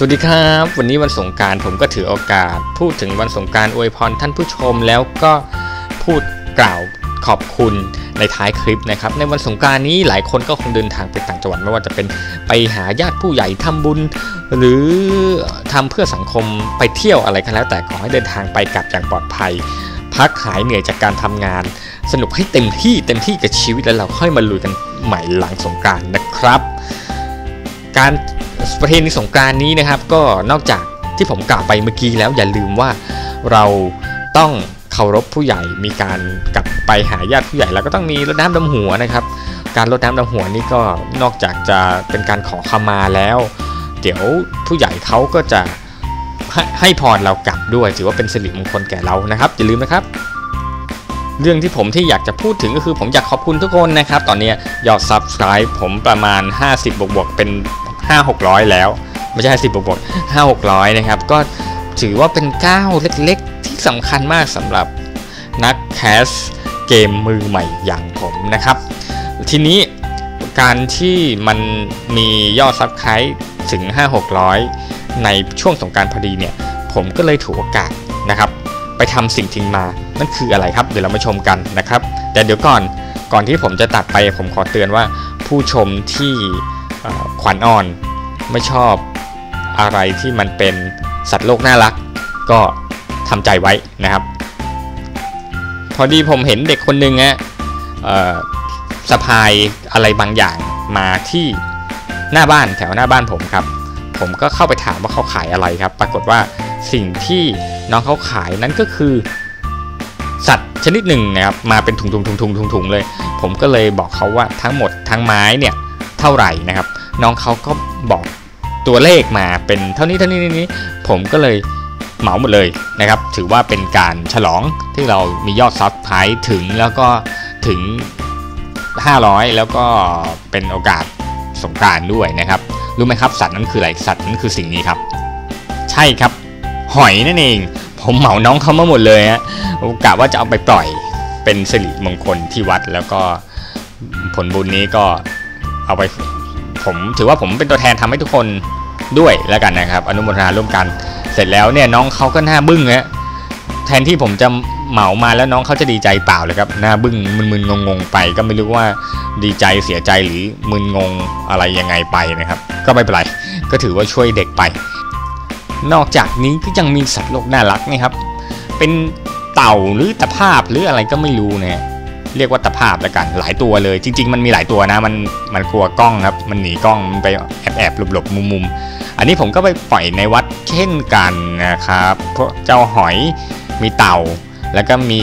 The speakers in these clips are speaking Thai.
สวัสดีครับ วันนี้วันสงการผมก็ถือโอกาส พูดถึงวันสงการอวยพรท่านผู้ชมแล้วก็พูดกล่าวขอบคุณในท้ายคลิปนะครับ ในวันสงการนี้หลายคนก็คงเดินทางไปต่างจังหวัดไม่ว่าจะเป็นไปหาญาติผู้ใหญ่ทำบุญ หรือทำเพื่อสังคมไปเที่ยวอะไรก็แล้ว แต่ขอให้เดินทางไปกลับอย่างปลอดภัย พักหายเหนื่อยจากการทำงาน สนุกให้เต็มที่เต็มที่กับชีวิตแล้วเราค่อยมาลุยกันใหม่หลังสงการนะครับ การ ประเพณีสงกรานต์นี้นะครับก็นอกจากที่ผมกล่าวไปเมื่อกี้แล้วอย่าลืมว่าเราต้องเคารพผู้ใหญ่มีการกลับไปหาญาติผู้ใหญ่แล้วก็ต้องมีรดน้ำดำหัวนะครับ การรดน้ำดำหัวนี่ก็นอกจากจะเป็นการขอขมาแล้ว เดี๋ยวผู้ใหญ่เขาก็จะให้ให้พรเรากลับด้วยถือว่าเป็นสิริมงคลแก่เรานะครับอย่าลืมนะครับ เรื่องที่ผมที่อยากจะพูดถึงก็คือผมอยากขอบคุณทุกคนนะครับ ตอนนี้ยอด Subscribe ผมประมาณ 50 บวกบวกๆเป็น 5 600 แล้ว ไม่ใช่50บวกบวก5 600 นะครับ ก็ถือว่าเป็นก้าวเล็กๆ ที่สำคัญมากสำหรับนักแคสเกมมือใหม่อย่างผมนะครับ ทีนี้การที่มันมียอดซับไครถึง 5 600 ในช่วงสงการพอดีเนี่ย ผมก็เลยถือโอกาสนะครับ ไปทำสิ่งทิ้งมา นั่นคืออะไรครับ เดี๋ยวเรามาชมกันนะครับ แต่เดี๋ยวก่อน ก่อนที่ผมจะตัดไปผมขอเตือนว่าผู้ชมที่ ขวัญอ่อนไม่ชอบอะไรที่มันเป็นสัตว์โลกน่ารัก ก็ทำใจไว้นะครับ พอดีผมเห็นเด็กคนหนึ่งอะเอ่อสะพายอะไรบางอย่างมาที่หน้าบ้านแถวหน้าบ้านผมครับ ผมก็เข้าไปถามว่าเขาขายอะไรครับ ปรากฏว่าสิ่งที่น้องเขาขายนั้นก็คือ สัตว์ชนิดหนึ่งนะครับมาเป็นถุงๆๆๆๆเลย ผมก็เลยบอกเขาว่าทั้งหมดทั้งไม้เนี่ย เท่าไหร่นะครับ น้องเขาก็บอกตัวเลขมาเป็นเท่านี้เท่านี้นี้ ผมก็เลยเหมาหมดเลยนะครับ ถือว่าเป็นการฉลองที่เรามียอดซับไพรถึงแล้วก็ถึง 500 แล้วก็เป็นโอกาสสงการด้วยนะครับ รู้ไหมครับ สัตว์นั้นคืออะไรสัตว์นั้นคือสิ่งนี้ครับ ใช่ครับ หอยนั่นเอง ผมเหมาน้องเขามาหมดเลยฮะกะว่าจะเอาไปปล่อยเป็นสิริมงคลที่วัดแล้วก็ผลบุญนี้ก็ เอาไปผมถือว่าผมเป็นตัวแทนทำให้ทุกคนด้วยแล้วกันนะครับ อนุโมทนาร่วมกัน เสร็จแล้วเนี่ยน้องเขาก็หน้าบึ้งฮะแทนที่ผมจะเหมามาแล้วน้องเขาจะดีใจเปล่าเลยครับหน้าบึ้งมึนๆงงๆไป ก็ไม่รู้ว่าดีใจเสียใจหรือมึนงงอะไรยังไงไปนะครับ ก็ไม่เป็นไรก็ถือว่าช่วยเด็กไป นอกจากนี้ก็ยังมีสัตว์โลกน่ารักนะครับ เป็นเต่าหรือตะภาพหรืออะไรก็ไม่รู้นะ เรียกว่าตะภาพแล้วกัน หลายตัวเลย จริง ๆ มันมีหลายตัวนะ มันมันกลัวกล้องครับ มันหนีกล้องมันไปแอบแอบหลบๆมุมๆอันนี้ผมก็ไปปล่อยในวัดเช่นกันนะครับพวกเจ้าหอยมีเต่า แล้วก็มี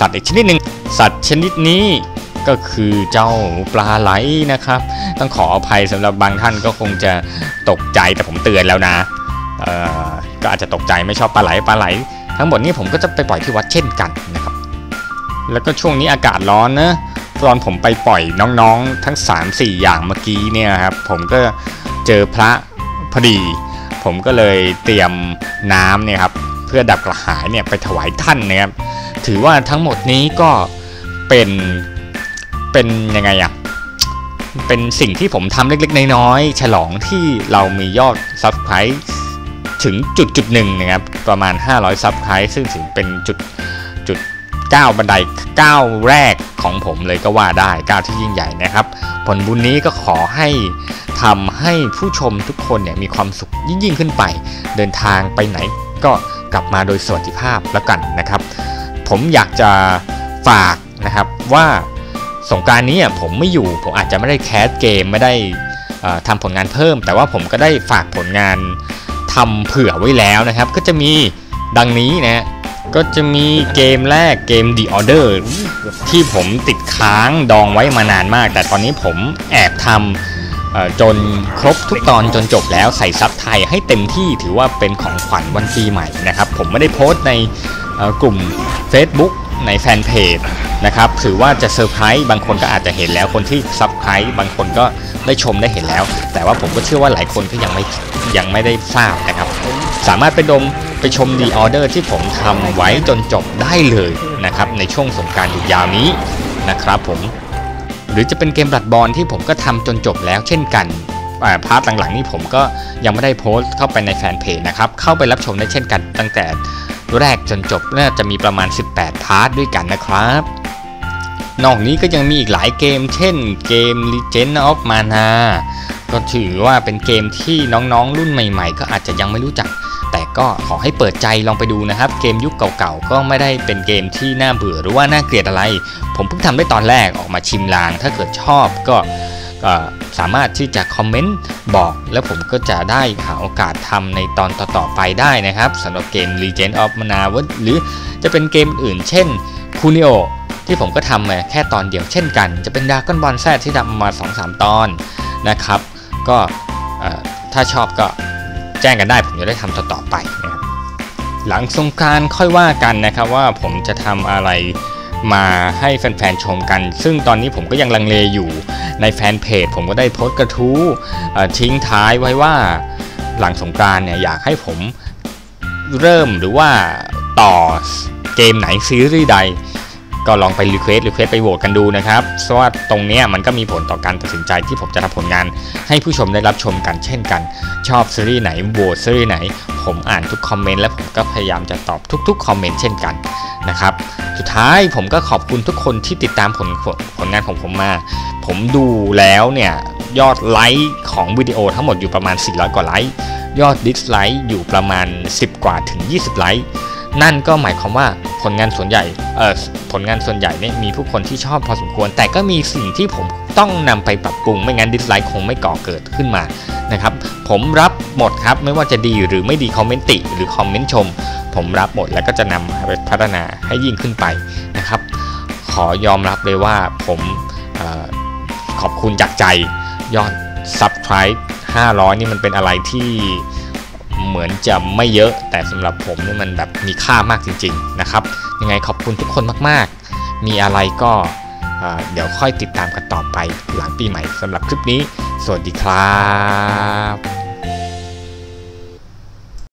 สัตว์อีกชนิดหนึ่งสัตว์ชนิดนี้ก็คือเจ้าปลาไหลนะครับ ต้องขออภัยสำหรับบางท่านก็คงจะตกใจแต่ผมเตือนแล้วนะก็อาจจะตกใจไม่ชอบปลาไหลปลาไหล ทั้งหมดนี้ผมก็จะไปปล่อยที่วัดเช่นกันนะครับ แล้วก็ช่วงนี้อากาศร้อนนะตอนผมไปปล่อยน้องๆทั้ง 3-4 อย่างเมื่อกี้เนี่ยครับผมก็เจอพระพอดี ผมก็เลยเตรียมน้ำเนี่ยครับเพื่อดับกระหายเนี่ยไปถวายท่านนะครับถือว่าทั้งหมดนี้ก็เป็นเป็นยังไงอะเป็นสิ่งที่ผมทำเล็กๆ น้อยๆฉลองที่เรามียอด Subscribe ถึงจุดจุดหนึ่งนะครับประมาณ 500 Subscribe ซึ่งถือเป็นจุด จุดก้าวบันไดก้าวแรกของผมเลยก็ว่าได้ก้าวที่ยิ่งใหญ่นะครับ ผลบุญนี้ก็ขอให้ทำให้ผู้ชมทุกคนเนี่ยมีความสุขยิ่งยิ่งขึ้นไป เดินทางไปไหนก็กลับมาโดยสวัสดิภาพแล้วกันนะครับ ผมอยากจะฝากนะครับว่าสงการนี้ผมไม่อยู่ผมอาจจะไม่ได้แคสเกมไม่ได้ทำผลงานเพิ่ม แต่ว่าผมก็ได้ฝากผลงานทำเผื่อไว้แล้วนะครับ ก็จะมีดังนี้นะ ก็จะมีเกมแรกเกม The Order ที่ผมติดค้างดองไว้มานานมาก แต่ตอนนี้ผมแอบทำจนครบทุกตอนจนจบแล้วใส่ซับไทยให้เต็มที่ถือว่าเป็นของขวัญวันปีใหม่นะครับ ผมไม่ได้โพสต์ในกลุ่ม Facebook ในแฟนเพจนะครับถือว่าจะเซอร์ไพรส์บางคนก็อาจจะเห็นแล้วคนที่ subscribe บางคนก็ได้ชมได้เห็นแล้ว แต่ว่าผมก็เชื่อว่าหลายคนก็ยังไม่ยังไม่ได้ทราบนะครับ สามารถไปดมไปชม The Order ที่ผมทำไว้จนจบได้เลยนะครับในช่วงสงกรานต์หยุดยาวนี้นะครับผม หรือจะเป็นเกม Bloodborne ที่ผมก็ทำจนจบแล้วเช่นกัน part หลังๆนี้ผมก็ยังไม่ได้โพสต์เข้าไปในแฟนเพจนะครับ เข้าไปรับชมได้เช่นกัน ตั้งแต่แรกจนจบน่าจะมีประมาณ 18 part ด้วยกันนะครับ นอกนี้ก็ยังมีอีกหลายเกม เช่นเกม Legend of Mana ก็ถือว่าเป็นเกมที่น้องๆรุ่นใหม่ ๆ ก็อาจจะยังไม่รู้จัก ก็ขอให้เปิดใจลองไปดูนะครับ เกมยุคเก่าๆ ก็ไม่ได้เป็นเกมที่น่าเบื่อหรือว่าน่าเกลียดอะไร ผมเพิ่งทำได้ตอนแรกออกมาชิมลาง ถ้าเกิดชอบก็สามารถที่จะคอมเมนต์บอก แล้วผมก็จะได้หาโอกาสทำในตอนต่อๆไปได้นะครับสำหรับเกม Legend of Mana หรือจะเป็นเกมอื่น เช่น c u n i o ที่ผมก็ทำมาแค่ตอนเดียวเช่นกัน จะเป็นดาก้อนบอลแซที่ทำมา 2-3 ตอนนะครับ ก็ถ้าชอบก็ แจ้งกันได้ ผมจะได้ทำต่อๆไปนะครับหลังสงการค่อยว่ากันนะครับว่าผมจะทำอะไรมาให้แฟนๆชมกัน ซึ่งตอนนี้ผมก็ยังลังเลอยู่ในแฟนเพจผมก็ได้โพสต์กระทู้ทิ้งท้ายไว้ว่าหลังสงการเนี่ยอยากให้ผมเริ่มหรือว่าต่อเกมไหนซีรีส์ใด ก็ลองไป request request ไปโหวตกันดูนะครับเพราะว่าตรงนี้มันก็มีผลต่อการตัดสินใจที่ผมจะทำผลงาน ให้ผู้ชมได้รับชมกันเช่นกัน ชอบซีรีส์ไหนโหวตซีรีส์ไหน ผมอ่านทุกคอมเมนต์และผมก็พยายามจะตอบทุกๆคอมเมนต์เช่นกันนะครับสุดท้ายผมก็ขอบคุณทุกคนที่ติดตามผลผลงานของผมมา ผมดูแล้วเนี่ยยอดไลค์ของวิดีโอทั้งหมดอยู่ประมาณ 400 กว่าไลค์ยอด dislike อยู่ประมาณ 10 กว่าถึง 20 ไลค์ นั่นก็หมายความว่าผลงานส่วนใหญ่เอ่อผลงานส่วนใหญ่เนี่ยมีผู้คนที่ชอบพอสมควร แต่ก็มีสิ่งที่ผมต้องนำไปปรับปรุง ไม่งั้น dislike คงไม่ก่อเกิดขึ้นมานะครับผมรับหมดครับไม่ว่าจะดีหรือไม่ดีคอมเมนต์ติหรือคอมเมนต์ชม ผมรับหมดแล้วก็จะนำไปพัฒนาให้ยิ่งขึ้นไปนะครับ ขอยอมรับเลยว่าผมอขอบคุณจากใจยอด Subscribe 500 นี่มันเป็นอะไรที่ เหมือนจะไม่เยอะ แต่สำหรับผมนี่มันแบบมีค่ามากจริง ๆนะครับ ยังไงขอบคุณทุกคนมากๆ มีอะไรก็เดี๋ยวค่อยติดตามกันต่อไปหลังปีใหม่สำหรับคลิปนี้ สวัสดีครับ